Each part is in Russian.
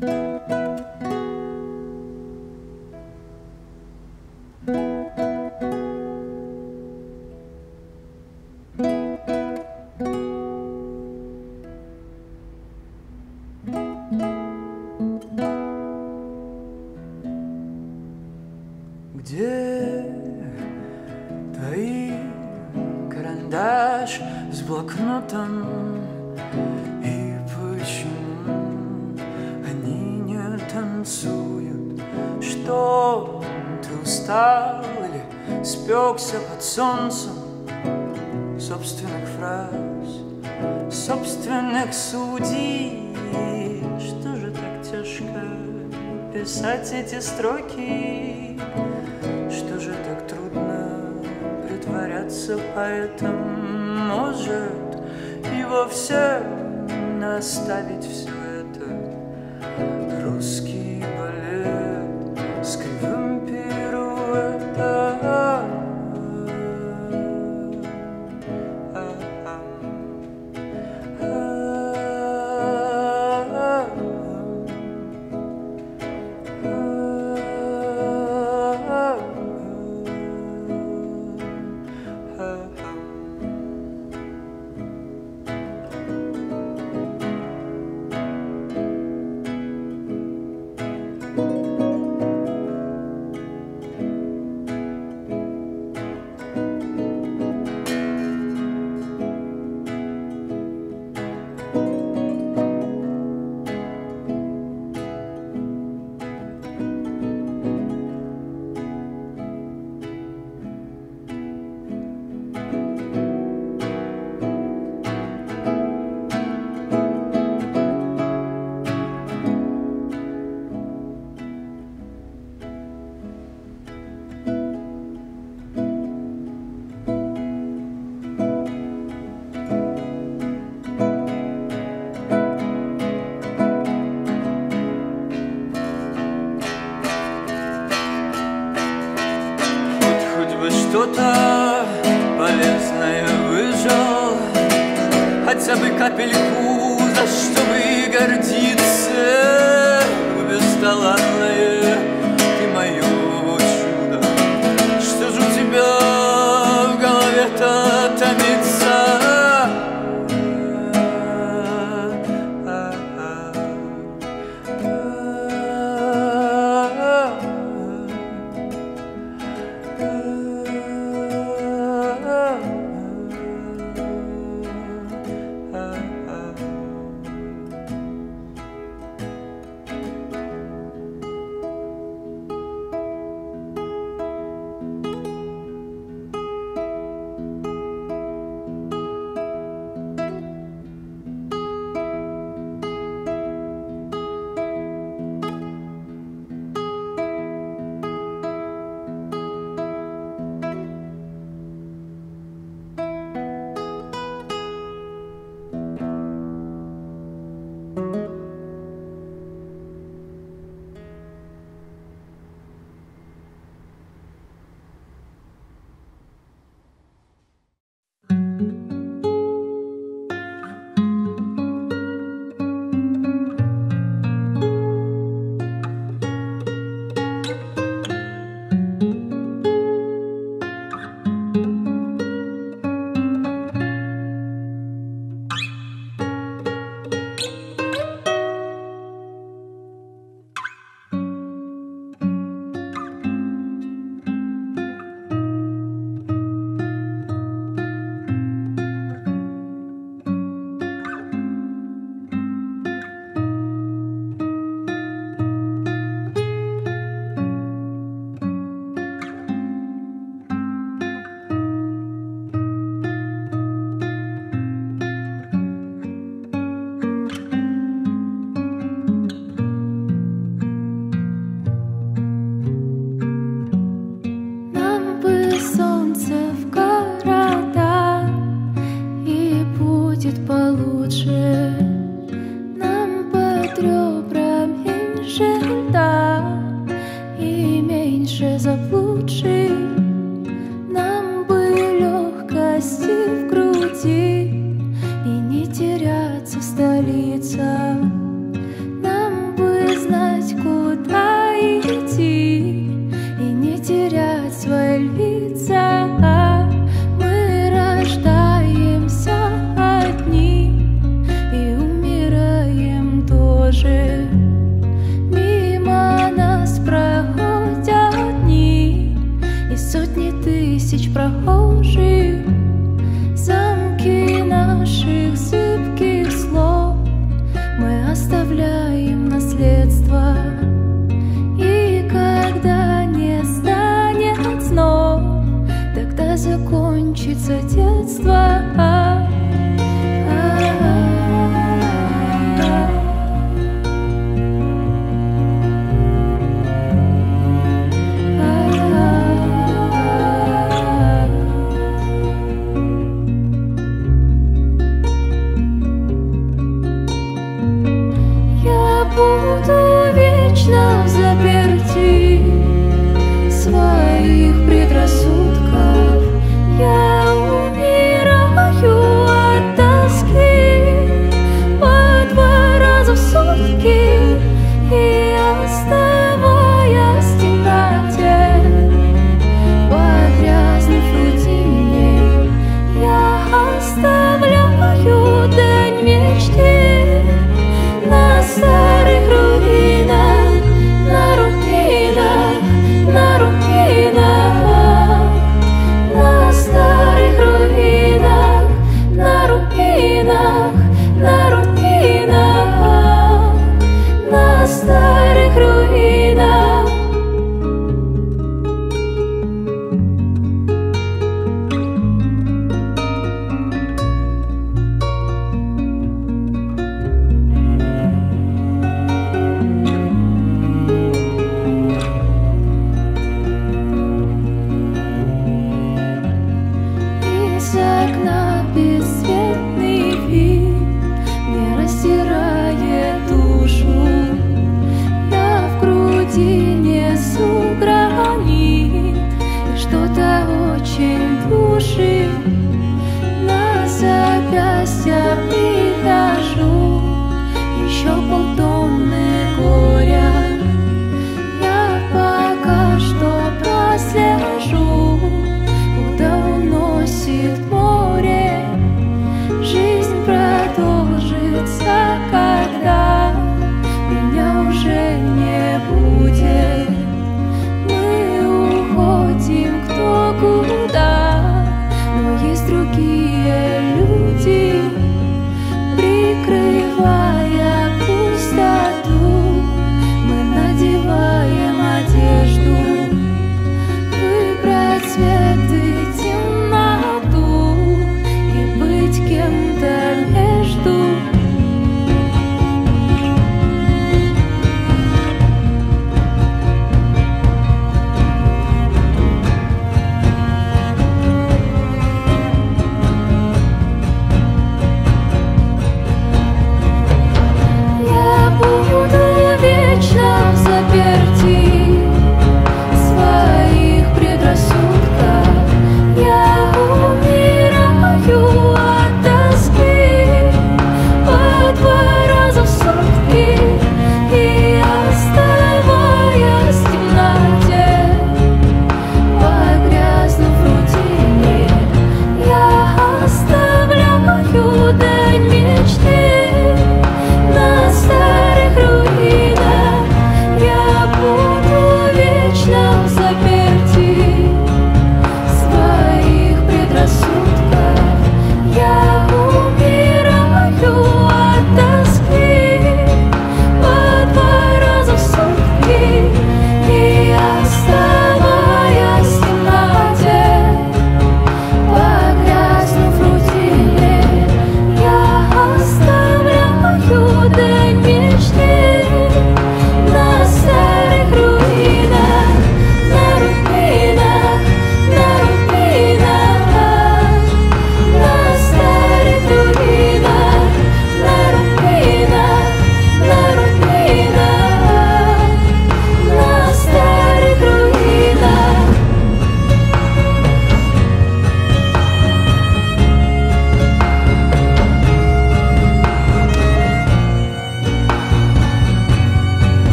Música писать эти строки? Что же так трудно притворяться поэтом? Может, и вовсе наставить все это русский теряться столица. Нам бы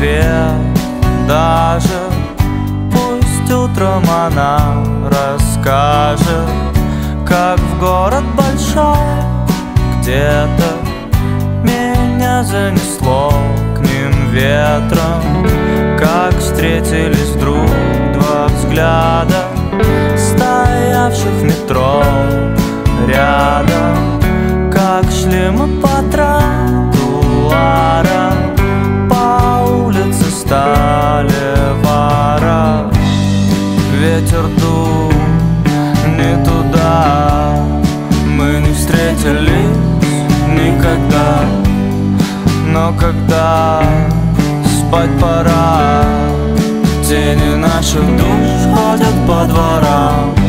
Рассвет даже Пусть утром она расскажет Как в город большой где-то Меня занесло к ним ветром. Как встретились вдруг два взгляда Стоявших в метро рядом. Как шли мы по тротуарам Когда спать пора. Тени наших душ ходят по дворам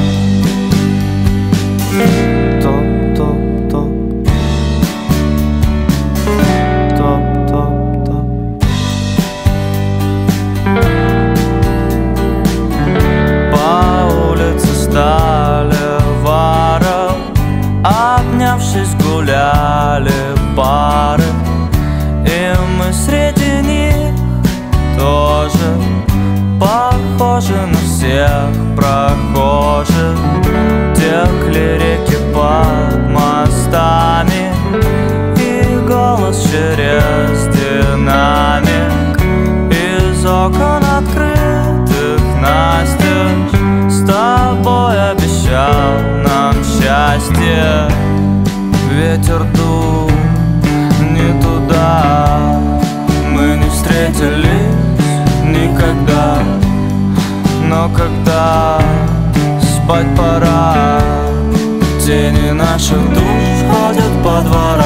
наших душ ходят по дворам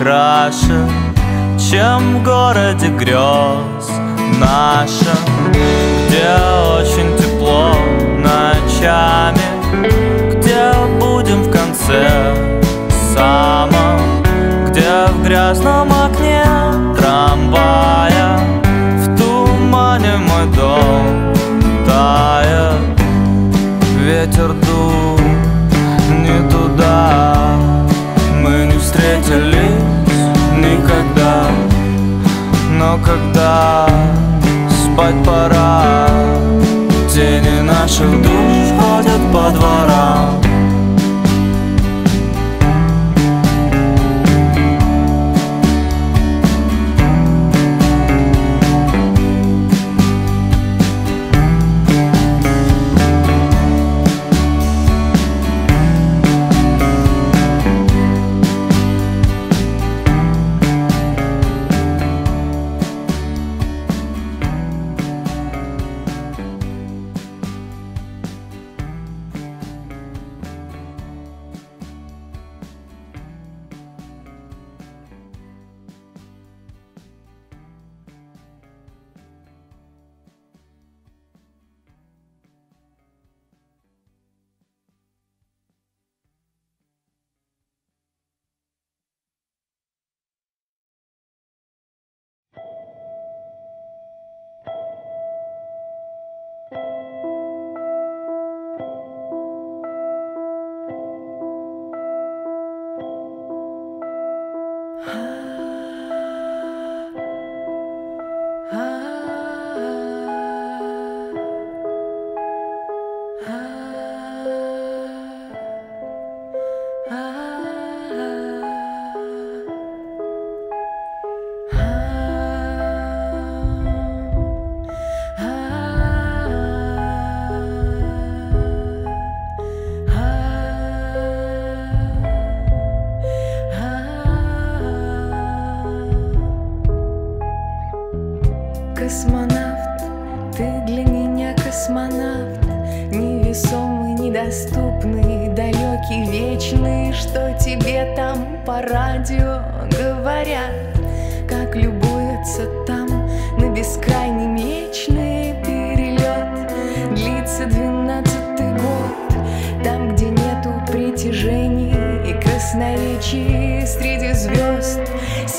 краше Чем в городе грез нашем Где очень тепло ночами Где будем в конце самом Где в грязном окне трамвая В тумане мой дом тает. Ветер дул Но когда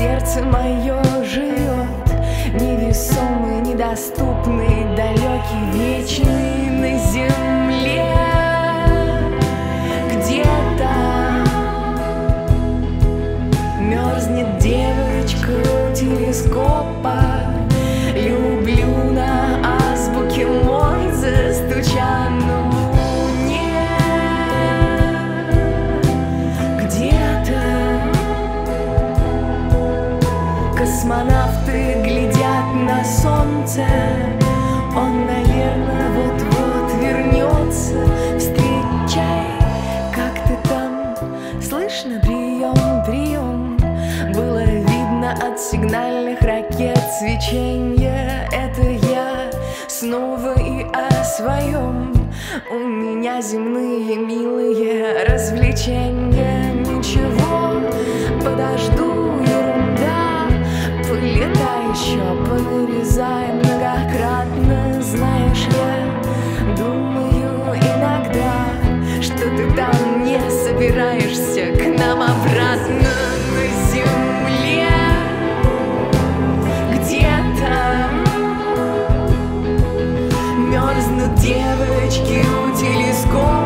Сердце мое живет Невесомый, недоступный, далекий, вечный на земле. от сигнальных ракет. Свечение Это я снова и о своем. У меня земные милые развлечения. Ничего, подожду, ерунда. Полетай еще, понарезай многократно. Знаешь, я думаю иногда Что ты там не собираешься к нам обратно. девочки у телескопа.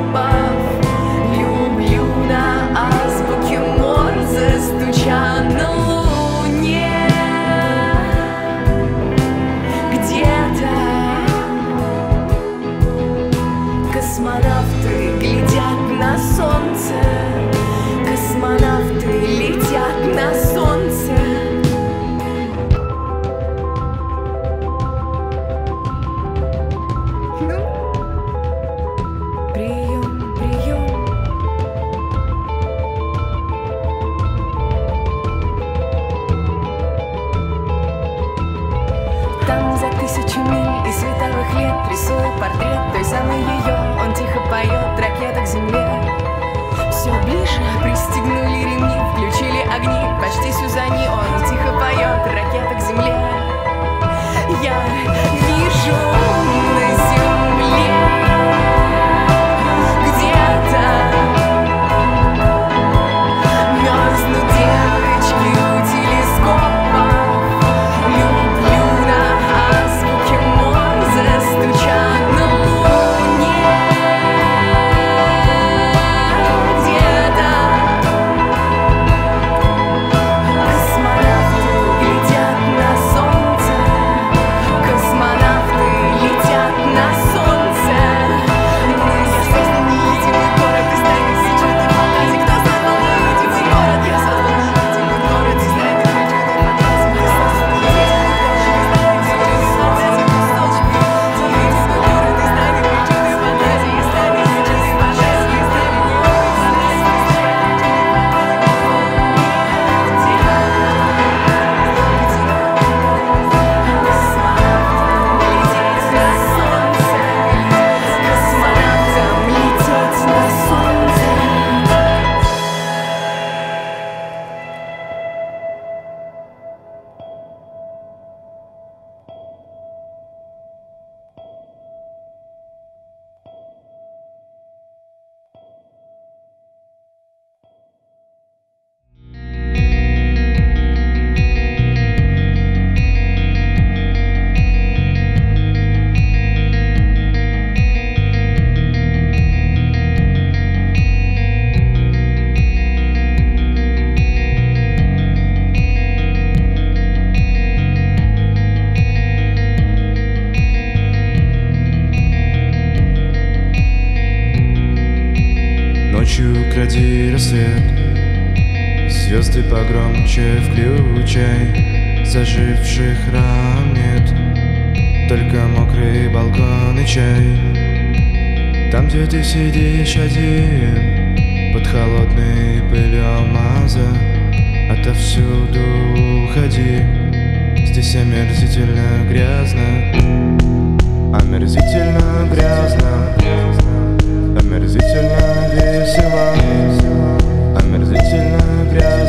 Больших спящих нет, Только мокрый балкон и чай. Там, где ты сидишь один Под холодной пылью маза Отовсюду уходи. Здесь омерзительно грязно Омерзительно грязно Омерзительно весело Омерзительно грязно.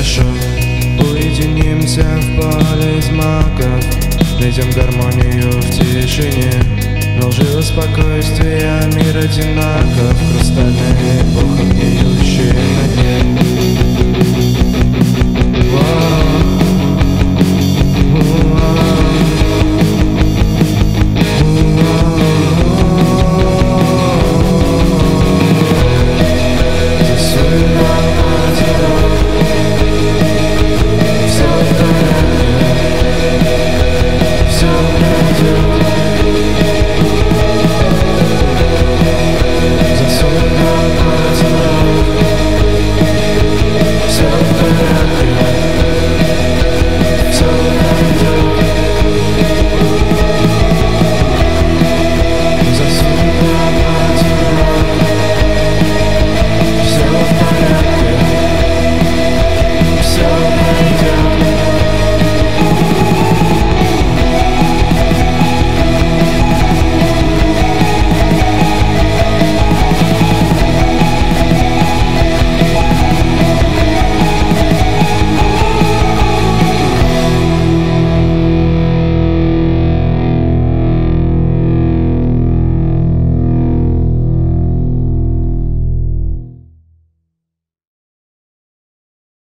хорошо. Уединимся в поле из маков. Найдем гармонию в тишине. Лживо спокойствие, а мир одинаков. Хрустальная эпоха, гниющие на дне